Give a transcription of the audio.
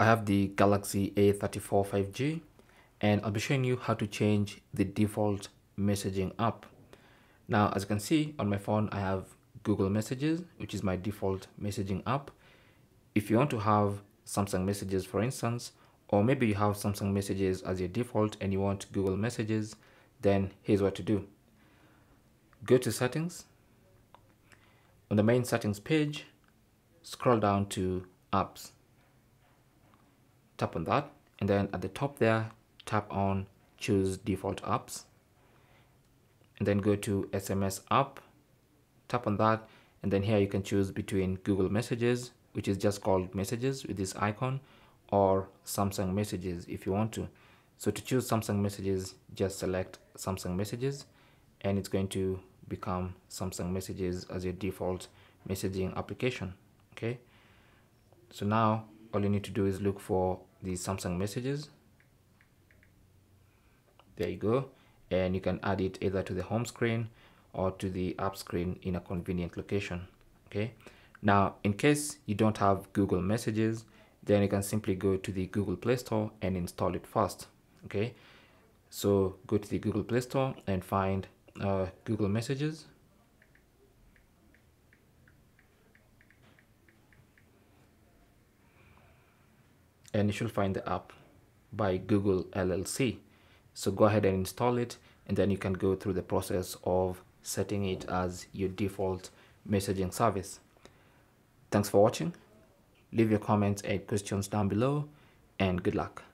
I have the Galaxy A34 5G and I'll be showing you how to change the default messaging app. Now, as you can see on my phone, I have Google Messages, which is my default messaging app. If you want to have Samsung Messages, for instance, or maybe you have Samsung Messages as your default and you want Google Messages, then here's what to do. Go to settings. On the main settings page, scroll down to apps tap on that and then at the top there tap on choose default apps and then go to SMS app tap on that and then here you can choose between Google messages which is just called messages with this icon or Samsung messages if you want to. So to choose Samsung messages just select Samsung messages and it's going to become Samsung messages as your default messaging application okay? So now all you need to do is look for the Samsung messages. There you go. And you can add it either to the home screen or to the app screen in a convenient location okay? Now in case you don't have Google messages then you can simply go to the Google Play Store and install it first okay? So go to the Google Play Store and find uh, Google messages and you should find the app by Google LLC. So go ahead and install it and then you can go through the process of setting it as your default messaging service. Thanks for watching. Leave your comments and questions down below and good luck.